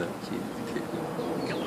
né? Que, que,